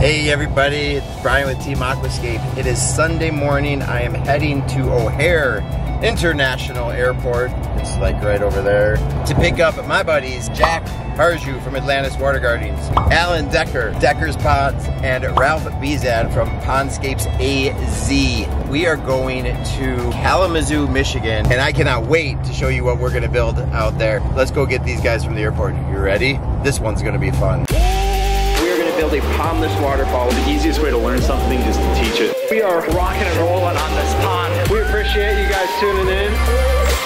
Hey everybody, it's Brian with Team Aquascape. It is Sunday morning. I am heading to O'Hare International Airport. It's like right over there. To pick up my buddies, Jack Harju from Atlantis Water Gardens, Alan Decker, Decker's Pods, and Ralph Bezad from Pondscapes AZ. We are going to Kalamazoo, Michigan, and I cannot wait to show you what we're gonna build out there. Let's go get these guys from the airport. You ready? This one's gonna be fun a pondless waterfall. The easiest way to learn something is to teach it. We are rocking and rolling on this pond. We appreciate you guys tuning in.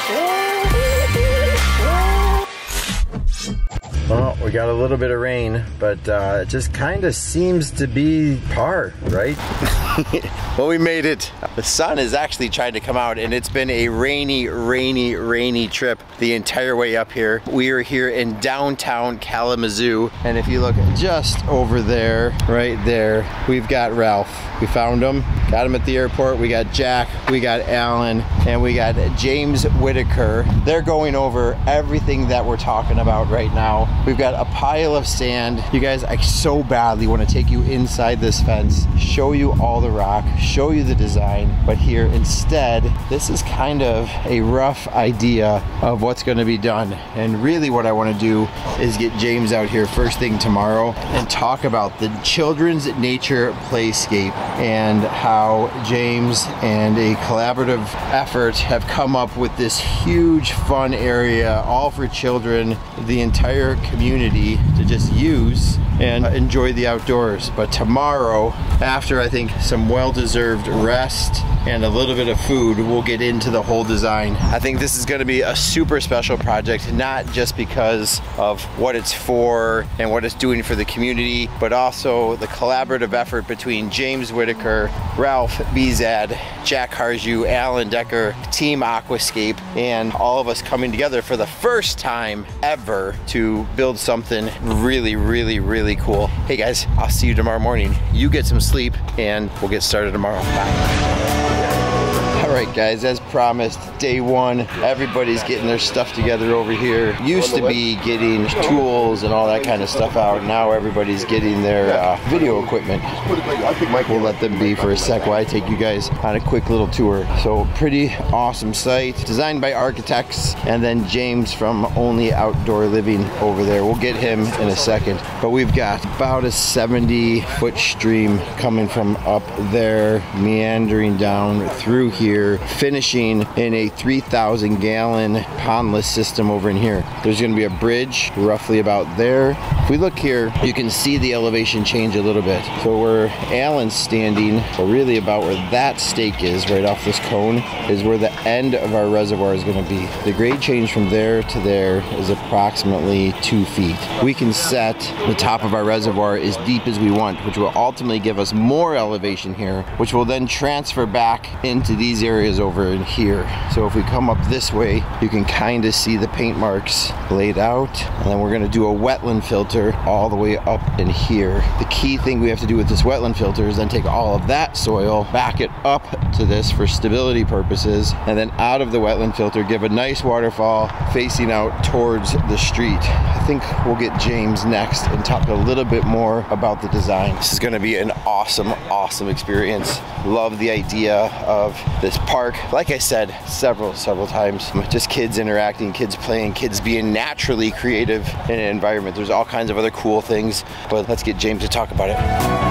We got a little bit of rain, but uh, it just kind of seems to be par, right? well, we made it. The sun is actually trying to come out and it's been a rainy, rainy, rainy trip the entire way up here. We are here in downtown Kalamazoo. And if you look just over there, right there, we've got Ralph. We found him, got him at the airport. We got Jack, we got Alan, and we got James Whitaker. They're going over everything that we're talking about right now. We've got a pile of sand. You guys, I so badly want to take you inside this fence, show you all the rock, show you the design, but here instead, this is kind of a rough idea of what's going to be done. And really what I want to do is get James out here first thing tomorrow and talk about the children's nature playscape and how James and a collaborative effort have come up with this huge fun area all for children, the entire community to just use and uh, enjoy the outdoors. But tomorrow, after I think some well-deserved rest and a little bit of food, we'll get into the whole design. I think this is gonna be a super special project, not just because of what it's for and what it's doing for the community, but also the collaborative effort between James Whitaker, Ralph Bezad, Jack Harju, Alan Decker, Team Aquascape, and all of us coming together for the first time ever to build something really, really, really cool. Hey guys, I'll see you tomorrow morning. You get some sleep and we'll get started tomorrow. Bye. Alright guys, as promised, day one, everybody's getting their stuff together over here. Used to be getting tools and all that kind of stuff out. Now everybody's getting their uh, video equipment. We'll let them be for a sec while I take you guys on a quick little tour. So pretty awesome site, designed by architects, and then James from Only Outdoor Living over there. We'll get him in a second. But we've got about a 70 foot stream coming from up there, meandering down through here here, finishing in a 3,000 gallon pondless system over in here. There's gonna be a bridge roughly about there. If we look here, you can see the elevation change a little bit. So where Alan's standing, or really about where that stake is, right off this cone, is where the end of our reservoir is gonna be. The grade change from there to there is approximately two feet. We can set the top of our reservoir as deep as we want, which will ultimately give us more elevation here, which will then transfer back into these areas areas over in here. So if we come up this way, you can kind of see the paint marks laid out. And then we're gonna do a wetland filter all the way up in here. The key thing we have to do with this wetland filter is then take all of that soil, back it up to this for stability purposes, and then out of the wetland filter, give a nice waterfall facing out towards the street. I think we'll get James next and talk a little bit more about the design. This is gonna be an awesome, awesome experience. Love the idea of this park. Like I said several, several times, just kids interacting, kids playing, kids being naturally creative in an environment. There's all kinds of other cool things, but let's get James to talk about it.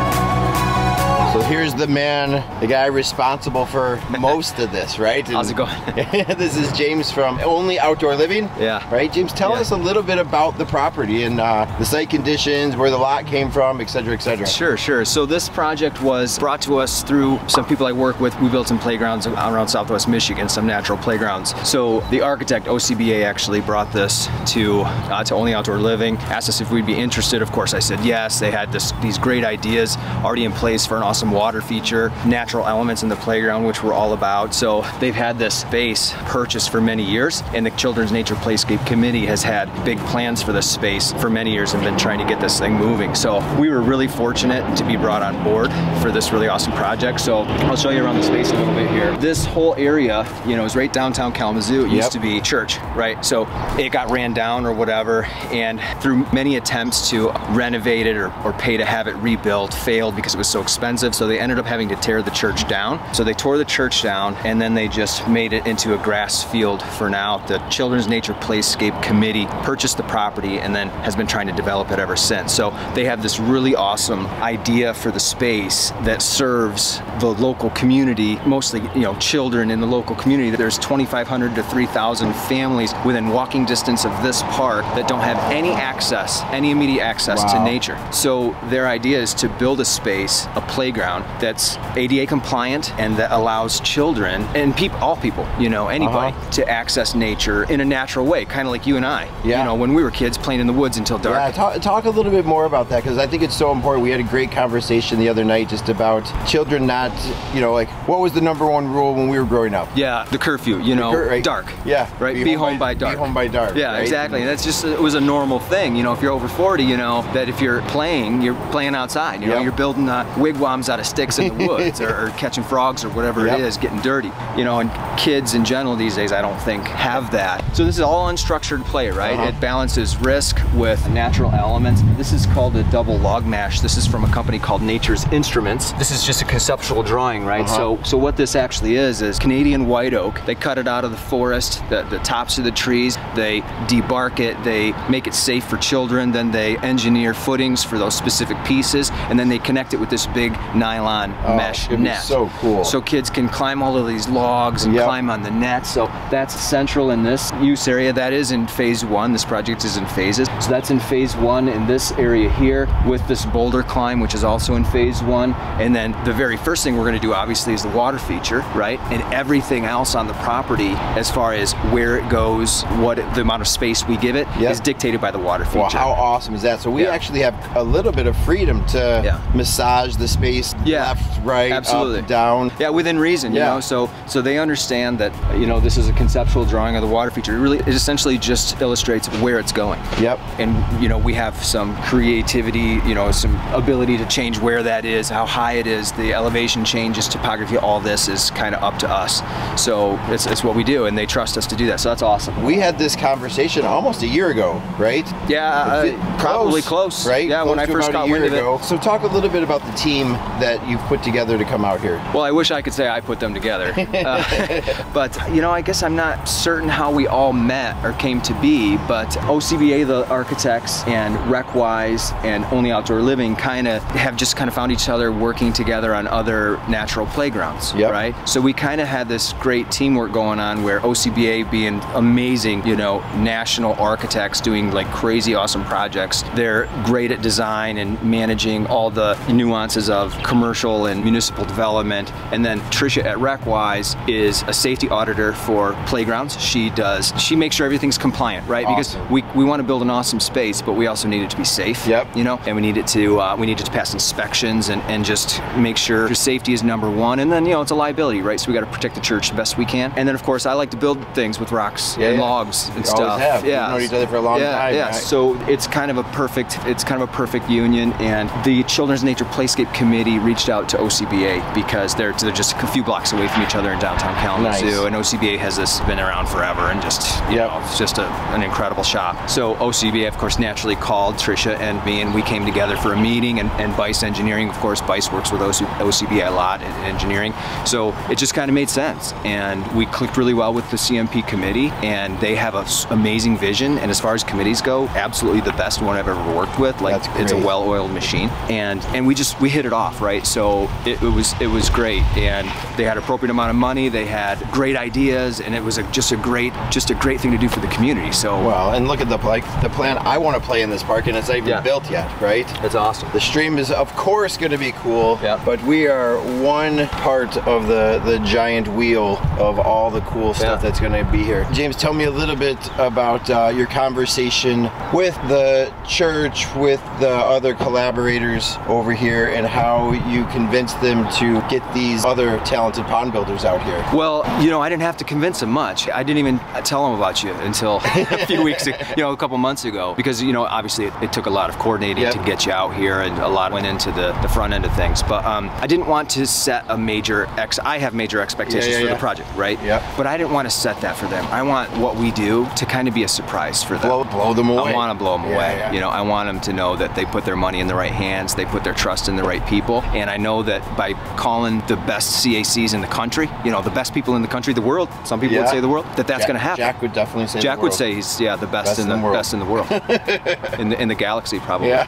So here's the man, the guy responsible for most of this, right? And How's it going? this is James from Only Outdoor Living. Yeah. Right, James, tell yeah. us a little bit about the property and uh, the site conditions, where the lot came from, et cetera, et cetera. Sure, sure. So this project was brought to us through some people I work with. We built some playgrounds around Southwest Michigan, some natural playgrounds. So the architect, OCBA, actually brought this to, uh, to Only Outdoor Living, asked us if we'd be interested. Of course, I said yes. They had this, these great ideas already in place for an awesome awesome water feature, natural elements in the playground, which we're all about. So they've had this space purchased for many years, and the Children's Nature Playscape Committee has had big plans for this space for many years and been trying to get this thing moving. So we were really fortunate to be brought on board for this really awesome project. So I'll show you around the space a little bit here. This whole area, you know, is right downtown Kalamazoo. It Yep. used to be church, right? So it got ran down or whatever, and through many attempts to renovate it or, or pay to have it rebuilt, failed because it was so expensive. So they ended up having to tear the church down. So they tore the church down, and then they just made it into a grass field for now. The Children's Nature Playscape Committee purchased the property and then has been trying to develop it ever since. So they have this really awesome idea for the space that serves the local community, mostly you know children in the local community. There's 2,500 to 3,000 families within walking distance of this park that don't have any access, any immediate access to nature. So their idea is to build a space, a playground that's ADA compliant and that allows children and people, all people, you know, anybody, Uh-huh. to access nature in a natural way, kind of like you and I. Yeah. You know, when we were kids playing in the woods until dark. Yeah, talk, talk a little bit more about that because I think it's so important. We had a great conversation the other night just about children not, you know, like what was the number one rule when we were growing up? Yeah, the curfew, you know, cur- right. dark. Yeah, Right, be be, home home, by- by, dark. be home by dark, Yeah, right? exactly. And that's just, it was a normal thing. You know, if you're over 40, you know, that if you're playing, you're playing outside. You know, Yep. you're building uh, wigwams out of sticks in the woods or, or catching frogs or whatever Yep. it is, getting dirty. You know, and kids in general these days, I don't think, have that. So this is all unstructured play, right? Uh-huh. It balances risk with natural elements. This is called a double log mash. This is from a company called Nature's Instruments. This is just a conceptual drawing, right? Uh-huh. So so what this actually is is Canadian white oak. They cut it out of the forest, the, the tops of the trees. They debark it. They make it safe for children. Then they engineer footings for those specific pieces, and then they connect it with this big nylon Oh, mesh net. so cool. So kids can climb all of these logs and Yep. climb on the net. So that's central in this use area. That is in phase one. This project is in phases. So that's in phase one in this area here with this boulder climb, which is also in phase one. And then the very first thing we're going to do, obviously, is the water feature, right? And everything else on the property, as far as where it goes, what the amount of space we give it, is Yep. dictated by the water feature. Well, how awesome is that? So we Yeah. actually have a little bit of freedom to Yeah. massage the space Yeah. left, right, Absolutely. up, down. Yeah, within reason, you Yeah. know. So so they understand that you know this is a conceptual drawing of the water feature. It really it essentially just illustrates where it's going. Yep. And you know we have some creativity, you know, some ability to change where that is, how high it is, the elevation changes, topography. All this is kind of up to us. So it's, it's what we do, and they trust us to do that. So that's awesome. We had this conversation almost a year ago, right? Yeah, uh, probably close. right? Yeah, Close when I first got wind of it. So talk a little bit about the team that you've put together to come out here. Well, I wish I could say I put them together. Uh, but, you know, I guess I'm not certain how we all met or came to be, but OCBA, the architects, and RecWise and Only Outdoor Living kind of have just kind of found each other working together on other natural playgrounds, Yep. right? So we kind of had this great teamwork going on where OCBA being amazing, you know, national architects doing like crazy awesome projects. They're great at design and managing all the nuances of commercial and municipal development. And then Tricia at RecWise is a safety auditor for playgrounds. She does, she makes sure everything's compliant, right? Awesome. Because we, we want to build an awesome space, but we also need it to be safe. Yep. You know, and we need it to, uh, we need it to pass inspections and, and just make sure safety is number one. And then, you know, it's a liability, right? So we got to protect the church the best we can. And then, of course, I like to build things with rocks Yeah, and yeah. logs and You stuff. have. Yeah. known each other for a long yeah, time, Yeah. right? So it's kind of a perfect, it's kind of a perfect union. And the Children's Nature Playscape Committee reached out to OCBA because they're, they're just a few blocks away from each other in downtown Kalamazoo. Nice. And OCBA has this been around forever and just, you Yep. know, it's just a, an incredible shop. So OCBA, of course, naturally called Trisha and me, and we came together for a meeting. And, and Bice Engineering, of course, Bice works with OC, OCBA a lot in engineering. So it just kind of made sense. And we clicked really well with the CNP committee, and they have an amazing vision. And as far as committees go, absolutely the best one I've ever worked with. Like it's a well-oiled machine, and and we just we hit it off, right? So it, it was it was great, and they had appropriate amount of money. They had great ideas, and it was a, just a great just a great thing to do for the community. So Well, and look at the like the plan. I want to play in this park, and it's not even Yeah. built yet, right? it's awesome. The stream is, of course, going to be cool. Yeah. But we are one part of the the giant wheel of all the cool stuff that's going to be here. James, tell me a little bit about uh, your conversation with the church, with the other collaborators over here, and how you convinced them to get these other talented pond builders out here? Well, you know, I didn't have to convince them much. I didn't even tell them about you until a few weeks, you know, a couple months ago. Because, you know, obviously it, it took a lot of coordinating Yep. to get you out here and a lot went into the, the front end of things. But um, I didn't want to set a major, ex I have major expectations Yeah, yeah, for yeah. the project, right? Yep. But I didn't want to set that for them. I want what we do to kind of be a surprise for them. Blow, blow them away. I want to blow them Yeah, away. yeah. You know, I want them to know that they put their money in the right hands, they put their trust in the right people, and I know that by calling the best CACs in the country, you know, the best people in the country, the world, some people Yeah. would say the world, that that's Jack- going to happen. Jack would definitely say. Jack the would say he's yeah the best, in the, world. best in the world, in the in the galaxy probably. Yeah.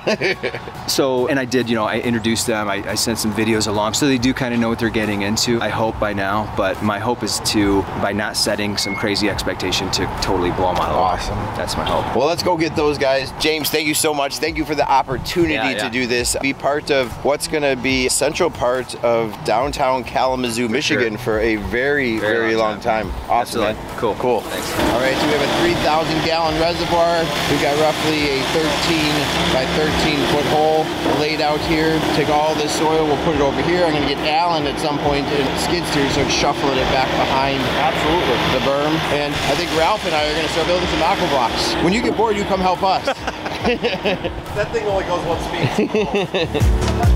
So, and I did, you know, I introduced them, I, I sent some videos along, so they do kind of know what they're getting into, I hope by now, but my hope is to, by not setting some crazy expectation, to totally blow my the. Awesome. That's my hope. Well, let's go get those guys. James, thank you so much. Thank you for the opportunity Yeah, to yeah. do this. Be part of what's going to be a central part of downtown Kalamazoo, Michigan for a very, very, Very long long time. Awesome, Absolutely. man. Cool. Cool. Thanks. All right, so we have a 3,000 gallon reservoir. We've got roughly a 13 by 13 foot hole laid out here. Take all this soil, we'll put it over here. I'm going to get Alan at some point in skid steer, so shuffling it back behind Absolutely. the berm. And I think Ralph and I are going to start building some aqua blocks. When you get bored, you come help us. That thing only goes one speed.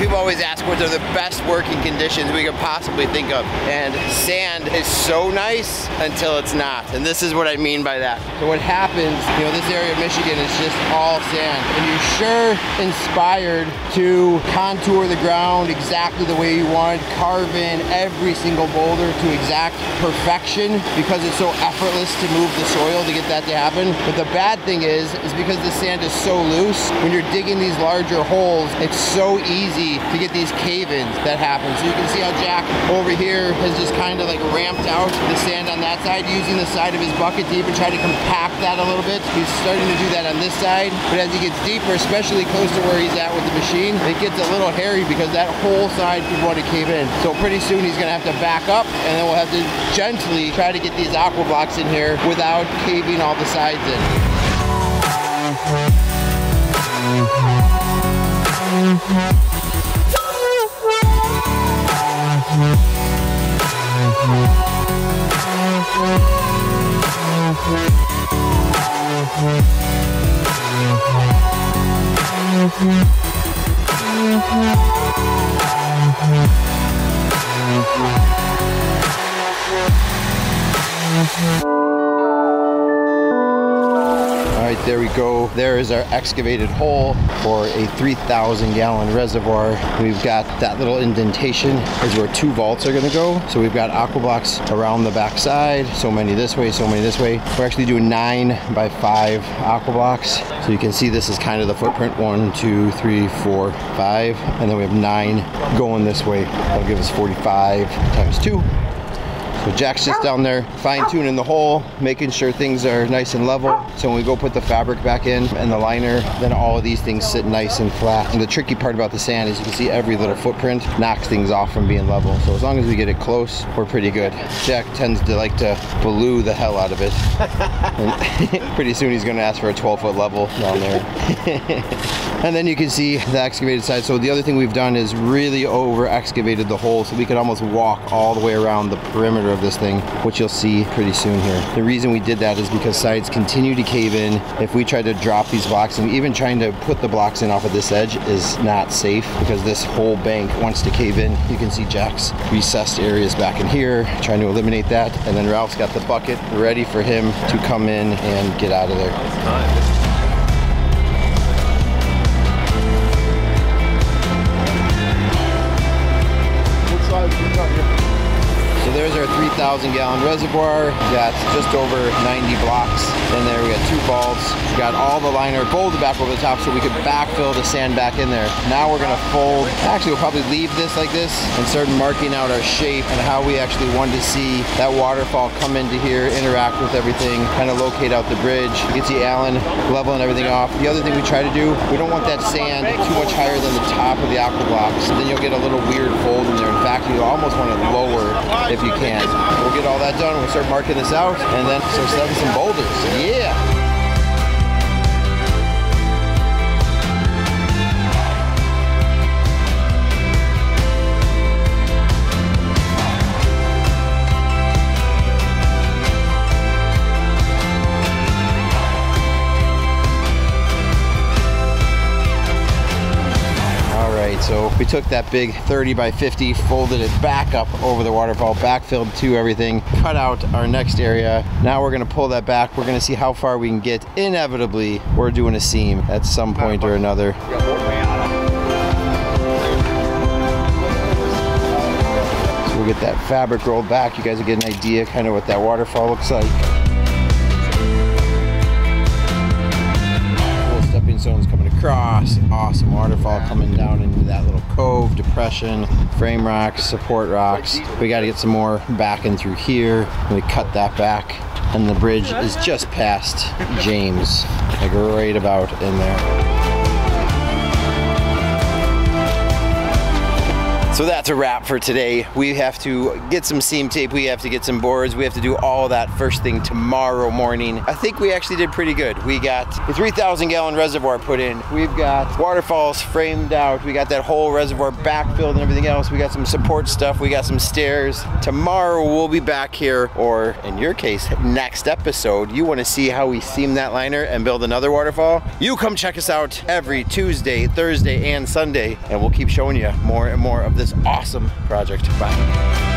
people always ask what are the best working conditions we could possibly think of. And sand is so nice until it's not. And this is what I mean by that. So what happens, you know, this area of Michigan is just all sand. And you're sure inspired to contour the ground exactly the way you want, carve in every single boulder to exact perfection because it's so effortless to move the soil to get that to happen. But the bad thing is, is because the sand is so loose, when you're digging these larger holes, it's so easy to get these cave-ins that happen. So you can see how Jack over here has just kind of like ramped out the sand on that side using the side of his bucket to even try to compact that a little bit. He's starting to do that on this side, but as he gets deeper, especially close to where he's at with the machine, it gets a little hairy because that whole side could want to cave in. So pretty soon he's gonna have to back up and then we'll have to gently try to get these aqua blocks in here without caving all the sides in. All there we go. There is our excavated hole for a 3,000 gallon reservoir. We've got that little indentation is where two vaults are gonna go. So we've got aqua blocks around the back side, so many this way, so many this way. We're actually doing nine by five aqua blocks. So you can see this is kind of the footprint, one, two, three, four, five. And then we have nine going this way. That'll give us 45 times two. So Jack's just down there fine tuning the hole, making sure things are nice and level. So when we go put the fabric back in and the liner, then all of these things sit nice and flat. And the tricky part about the sand is you can see every little footprint knocks things off from being level. So as long as we get it close, we're pretty good. Jack tends to like to baloo the hell out of it. Pretty soon he's gonna ask for a 12 foot level down there. and then you can see the excavated side. So the other thing we've done is really over excavated the hole so we could almost walk all the way around the perimeter of this thing, which you'll see pretty soon here. The reason we did that is because sides continue to cave in. If we try to drop these blocks and even trying to put the blocks in off of this edge is not safe because this whole bank wants to cave in. You can see Jack's recessed areas back in here, trying to eliminate that. And then Ralph's got the bucket ready for him to come in and get out of there. There's our 3,000 gallon reservoir. Got just over 90 blocks in there. We got two vaults. We got all the liner folded back over the top so we could backfill the sand back in there. Now we're gonna fold, actually we'll probably leave this like this and start marking out our shape and how we actually want to see that waterfall come into here, interact with everything, kind of locate out the bridge. You can see Alan leveling everything off. The other thing we try to do, we don't want that sand too much higher than the top of the aqua blocks. Then you'll get a little weird fold in there. Fact, you almost want it lower if you can. We'll get all that done. We'll start marking this out and then start setting some boulders. Yeah. Right? So we took that big 30 by 50, folded it back up over the waterfall, backfilled to everything, cut out our next area. Now we're gonna pull that back. We're gonna see how far we can get. Inevitably, we're doing a seam at some point or another. So we'll get that fabric rolled back. You guys will get an idea kind of what that waterfall looks like. Across. Awesome waterfall coming down into that little cove, depression, frame rocks, support rocks. We got to get some more backing through here. We cut that back and the bridge is just past James, like right about in there. So that's a wrap for today. We have to get some seam tape, we have to get some boards, we have to do all that first thing tomorrow morning. I think we actually did pretty good. We got a 3,000 gallon reservoir put in. We've got waterfalls framed out. We got that whole reservoir backfilled and everything else. We got some support stuff. We got some stairs. Tomorrow we'll be back here, or in your case, next episode, you wanna see how we seam that liner and build another waterfall? You come check us out every Tuesday, Thursday, and Sunday, and we'll keep showing you more and more of awesome project. Bye.